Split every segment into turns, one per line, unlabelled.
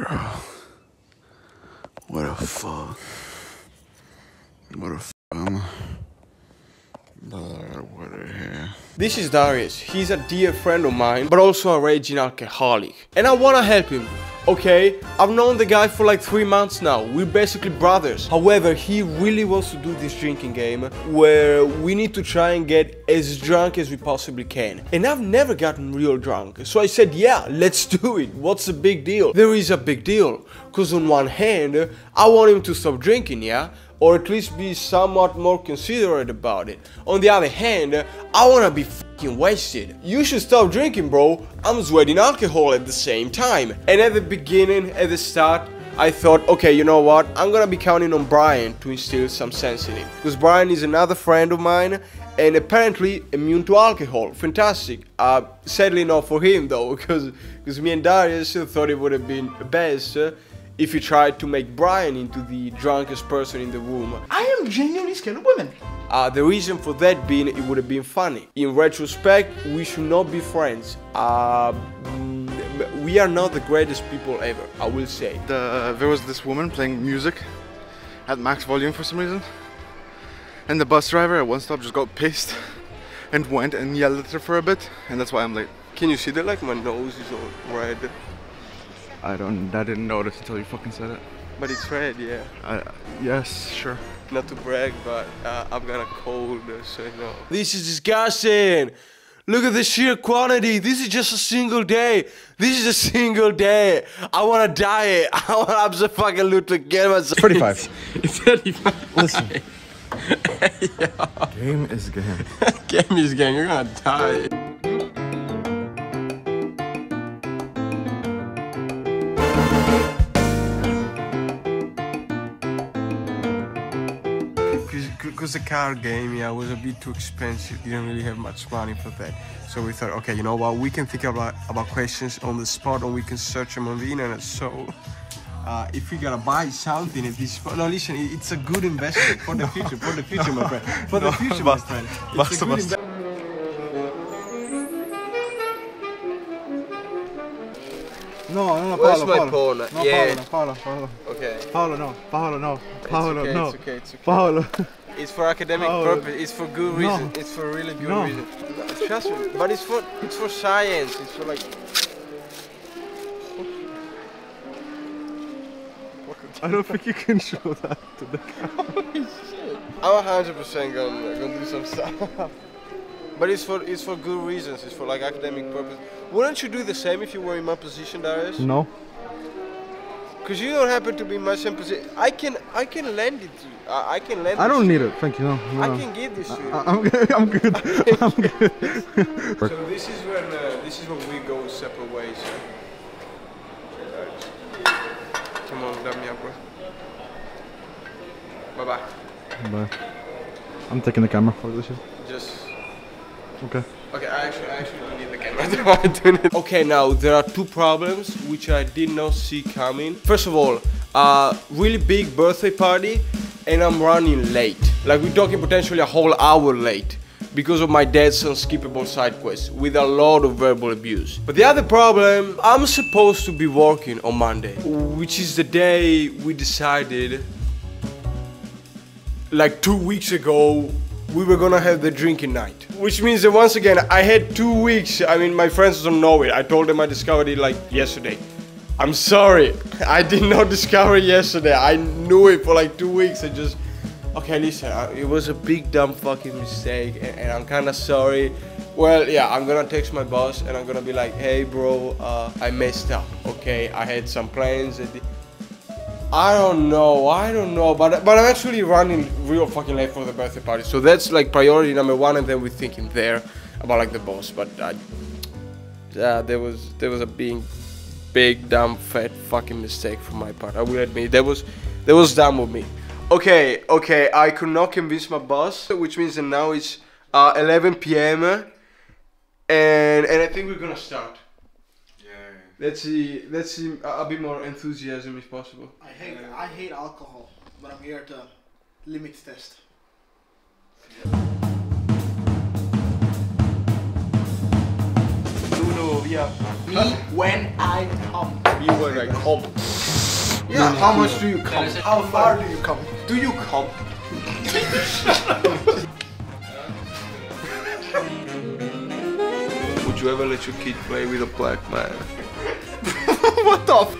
Bro. What a fuck. What a f. What a hair.
This is Darius. He's a dear friend of mine, but also a raging alcoholic. And I wanna help him. Okay, I've known the guy for like three months now. We're basically brothers. However, he really wants to do this drinking game where we need to try and get as drunk as we possibly can. And I've never gotten real drunk. So I said, yeah, let's do it. What's the big deal? There is a big deal. Because on one hand, I want him to stop drinking, yeah? Or at least be somewhat more considerate about it. On the other hand, I wanna be fucking wasted. You should stop drinking, bro. I'm sweating alcohol at the same time. And at the beginning, at the start, I thought, okay, you know what? I'm gonna be counting on Brian to instill some sense in him. Because Brian is another friend of mine and apparently immune to alcohol. Fantastic. Uh, sadly not for him though, because because me and Darius thought it would have been best if you tried to make Brian into the drunkest person in the room.
I am genuinely scared of women.
Uh, the reason for that being it would have been funny. In retrospect, we should not be friends. Uh, we are not the greatest people ever, I will say.
The, there was this woman playing music at max volume for some reason. And the bus driver at one stop just got pissed and went and yelled at her for a bit. And that's why I'm late.
Can you see that like my nose is all red?
I don't, I didn't notice until you fucking said it.
But it's red, yeah.
I, yes, sure.
Not to brag, but uh, I've got a cold, uh, so you know. This is disgusting. Look at the sheer quantity. This is just a single day. This is a single day. I want to die. I want to fucking absolutely get myself.
35.
35.
Listen. Game is game.
Game is game. You're gonna die. Because the card game, yeah, was a bit too expensive. Didn't really have much money for that. So we thought, okay, you know what? We can think about about questions on the spot, or we can search them on the internet. So. Uh, if we gotta buy something at this point, no, listen, it's a good investment for the future, for the future, my friend, for the future, my friend. It's a
Basta, basta. No, no, no,
Where's
Paolo,
my
Paolo. No,
Yeah.
Paolo, Paolo, Paolo.
Okay.
Paolo, no. Paolo, no. Paolo,
okay,
no.
it's okay, it's okay.
Paolo.
It's for academic
Oh,
purpose. It's for good
no.
reason. It's for really good
No.
reason. Trust me. But it's for it's for science. It's for like.
I don't think you can show that to the camera.
I'm hundred percent gonna gonna do some stuff. But it's for it's for good reasons. It's for like academic purpose. Wouldn't you do the same if you were in my position, Darius?
No.
Because you don't happen to be in my same position. I can I can lend it to you. I, I can lend.
It.
I
don't need it. Thank you. No. no.
I can give this to you.
I- I'm good. I'm good. I'm good.
So this is when uh, this is when we go separate ways. Come on, let me up, bro. Bye bye.
Bye. I'm taking the camera for this shit.
Just
Okay.
Okay. I actually, I actually don't need the camera. Doing it. Okay, now there are two problems which I did not see coming. First of all, uh, really big birthday party, and I'm running late. Like we're talking potentially a whole hour late. Because of my dad's unskippable side quest with a lot of verbal abuse. But the other problem, I'm supposed to be working on Monday, which is the day we decided like two weeks ago we were gonna have the drinking night. Which means that once again i had two weeks i mean my friends don't know it. I told them i discovered it like yesterday. I'm sorry i did not discover it yesterday. I knew it for like two weeks. I just okay listen uh, it was a big dumb fucking mistake and, and i'm kind of sorry. Well yeah i'm gonna text my boss and i'm gonna be like hey bro uh, i messed up okay? I had some plans and I don't know, I don't know, but but I'm actually running real fucking late for the birthday party, so that's like priority number one, and then we're thinking there about like the boss, but uh, there was there was a big, big dumb fat fucking mistake from my part. I will admit that was that was dumb with me. Okay, okay, I could not convince my boss, which means that now it's uh, 11 p.m. and and I think we're gonna start. Let's see, let's see a, a bit more enthusiasm if possible.
I hate I hate alcohol, but I'm here to limit test.
Uno, via.
Me when I come.
You were like, come.
Yeah, how much do you come? How far do you come?
Do you come? Would you ever let your kid play with a black man?
What the f-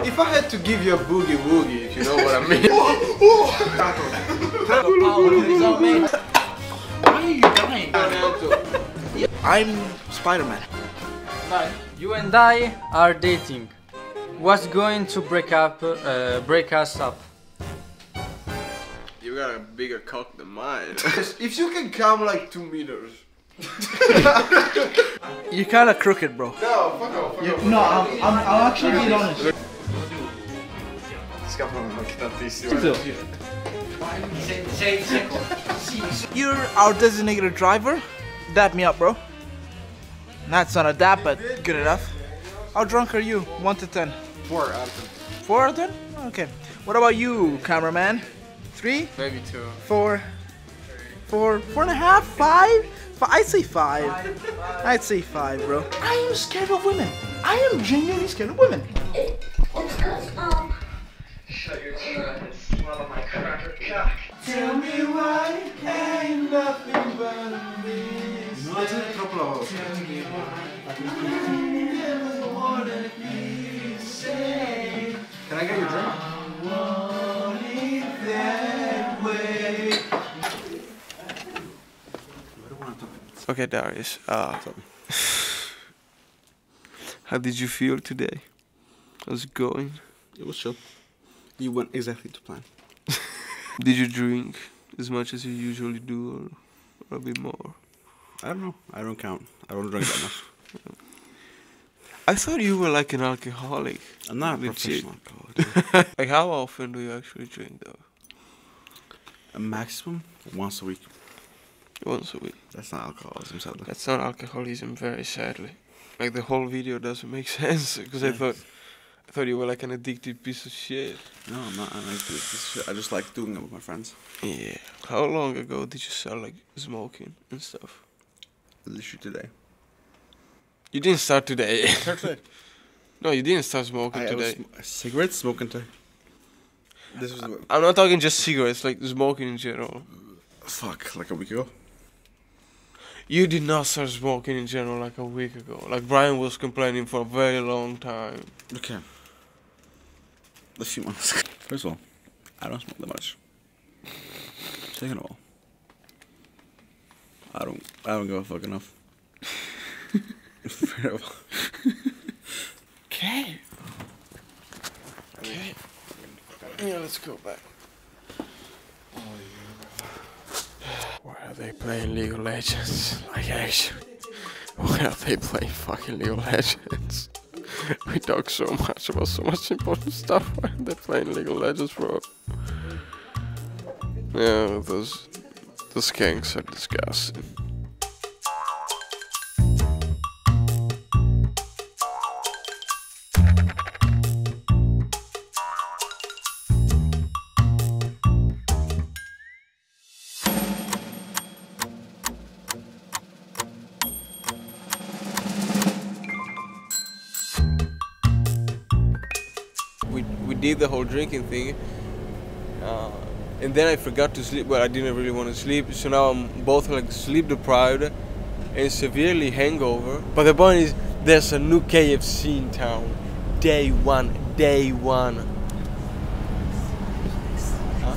If I had to give you a boogie woogie, if you know what I mean.
Why are you dying?
I'm Spider-Man.
You and I are dating. What's going to break up, uh, break us up?
You got a bigger cock than mine.
if you can come like two meters.
You're kind of crooked, bro.
No, fuck off. Fuck off.
No, I'm, I'm, I'll actually be honest. You're our designated driver. Dap me up, bro. Not son of that, but good enough. How drunk are you? 1 to 10.
Four out of 10.
4 out of 10? Okay. What about you, cameraman? 3?
maybe two.
4? 4? 4 and a half? 5? I'd say 5. I'd say 5, bro. I am scared of women. I am genuinely scared of women.
Okay, Darius. Uh, how did you feel today? How's it going?
It was chill. You went exactly to plan.
Did you drink as much as you usually do, or, or a bit more?
I don't know. I don't count. I don't drink that much.
I thought you were like an alcoholic.
I'm not a
Legit.
professional alcoholic.
Like, how often do you actually drink, though?
a maximum once a week.
Once a week.
That's not alcoholism, sadly.
That's not alcoholism, very sadly. Like the whole video doesn't make sense because I thought, I thought you were like an addicted piece of shit.
No, I'm not. I like to do this shit. I just like doing it with my friends.
Yeah. How long ago did you start like smoking and stuff?
Literally today.
You didn't start today.
Today.
no, you didn't start smoking
I, I was
today.
sm- cigarettes smoking today. This was the-
I'm not talking just cigarettes, like smoking in general.
fuck like a week ago.
You did not start smoking in general like a week ago. Like Brian was complaining for a very long time.
Okay. A few months. First of all, I don't smoke that much. Second of all, I don't. I don't give a fuck enough. Third of all,
Okay. Okay. Yeah, let's go back. Why are they playing League of Legends? Like actually, why are they playing fucking League of Legends? we talk so much about so much important stuff. Why are they playing League of Legends, bro? Yeah, those those gangs are disgusting. Did the whole drinking thing, uh, and then I forgot to sleep. but I didn't really want to sleep, so now I'm both like sleep deprived and severely hangover. But the point is, there's a new KFC in town. Day one, day one. Huh?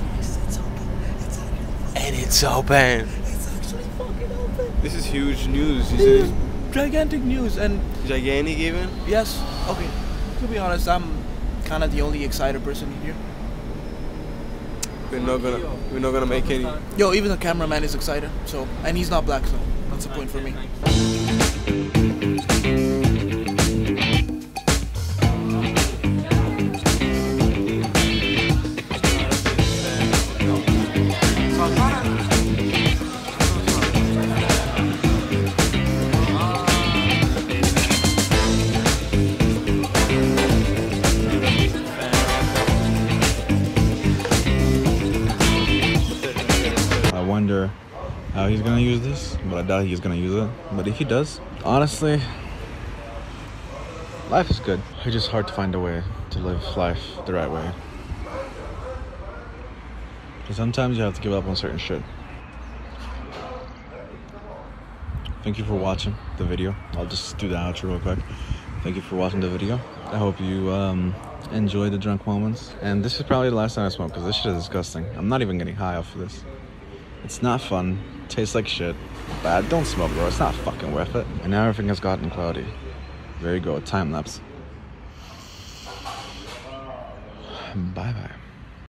And it's open. This is huge news. This is
Gigantic news, and
gigantic even.
yes, okay. To be honest, I'm kind of the only excited person here.
We're not gonna, we're not gonna make any.
Yo, even the cameraman is excited. So, and he's not black, so that's a point for me.
Doubt he's gonna use it. But if he does, honestly, life is good. It's just hard to find a way to live life the right way. And sometimes you have to give up on certain shit. Thank you for watching the video. I'll just do the outro real quick. Thank you for watching the video. I hope you um, enjoy the drunk moments. And this is probably the last time I smoke because this shit is disgusting. I'm not even getting high off of this. It's not fun. Tastes like shit. Bad. Don't smoke, bro. It's not fucking worth it. And now everything has gotten cloudy. There you go. Time lapse. Bye bye.